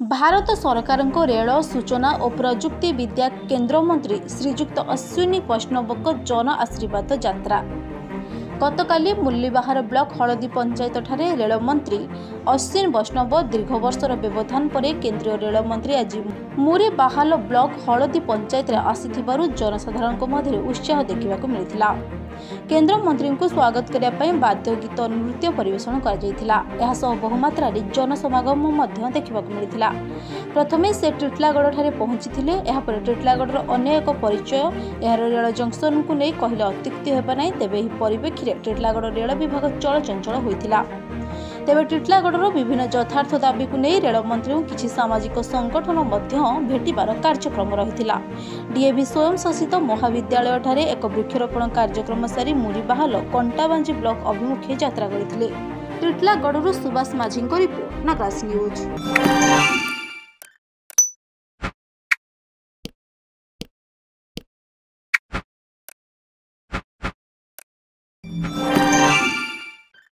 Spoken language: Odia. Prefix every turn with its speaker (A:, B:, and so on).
A: ଭାରତ ସରକାରଙ୍କ ରେଳ ସୂଚନା ଓ ପ୍ରଯୁକ୍ତି ବିଦ୍ୟା କେନ୍ଦ୍ରମନ୍ତ୍ରୀ ଶ୍ରୀଯୁକ୍ତ ଅଶ୍ୱିନୀ ବୈଷ୍ଣବଙ୍କ ଜନ ଆଶୀର୍ବାଦ ଯାତ୍ରା। ଗତକାଲି ମୁରଲୀବାହାର ବ୍ଲକ ହଳଦୀ ପଞ୍ଚାୟତଠାରେ ରେଳମନ୍ତ୍ରୀ ଅଶ୍ୱିନୀ ବୈଷ୍ଣବ ଦୀର୍ଘ ବର୍ଷର ବ୍ୟବଧାନ ପରେ କେନ୍ଦ୍ରୀୟ ରେଳମନ୍ତ୍ରୀ ଆଜି ମୁରେବାହାଲ ବ୍ଲକ ହଳଦୀ ପଞ୍ଚାୟତରେ ଆସିଥିବାରୁ ଜନସାଧାରଣଙ୍କ ମଧ୍ୟରେ ଉତ୍ସାହ ଦେଖିବାକୁ ମିଳିଥିଲା। କେନ୍ଦ୍ରମନ୍ତ୍ରୀଙ୍କୁ ସ୍ୱାଗତ କରିବା ପାଇଁ ବାଦ୍ୟ ଗୀତ ନୃତ୍ୟ ପରିବେଷଣ କରାଯାଇଥିଲା। ଏହା ସହ ବହୁମାତ୍ରାରେ ଜନସମାଗମ ମଧ୍ୟ ଦେଖିବାକୁ ମିଳିଥିଲା। ପ୍ରଥମେ ସେ ଟିଟଲାଗଡ଼ଠାରେ ପହଞ୍ଚିଥିଲେ। ଏହାପରେ ଟିଟଲାଗଡ଼ର ଅନ୍ୟ ଏକ ପରିଚୟ ଏହାର ରେଳ ଜଙ୍କସନକୁ ନେଇ କହିଲେ ଅତ୍ୟୁକ୍ତି ହେବ ନାହିଁ। ତେବେ ଏହି ପରିପ୍ରେକ୍ଷୀରେ ଟିଟଲାଗଡ଼ ରେଳ ବିଭାଗ ଚଳଚଞ୍ଚଳ ହୋଇଥିଲା। ତେବେ ଟିଟଲାଗଡ଼ର ବିଭିନ୍ନ ଯଥାର୍ଥ ଦାବିକୁ ନେଇ ରେଳମନ୍ତ୍ରୀଙ୍କୁ କିଛି ସାମାଜିକ ସଂଗଠନ ମଧ୍ୟ ଭେଟିବାର କାର୍ଯ୍ୟକ୍ରମ ରହିଥିଲା। ଡିଏଭି ସ୍ୱୟଂଶାସିତ ମହାବିଦ୍ୟାଳୟଠାରେ ଏକ ବୃକ୍ଷରୋପଣ କାର୍ଯ୍ୟକ୍ରମ ସାରି ମୁରିବାହାଲ କଣ୍ଟାବାଞ୍ଜି ବ୍ଲକ ଅଭିମୁଖେ ଯାତ୍ରା କରିଥିଲେ। ଟିଟଲାଗଡ଼ରୁ ସୁବାସ ମାଝୀଙ୍କ ରିପୋର୍ଟ ନାଗାସ ନ୍ୟୁଜ୍।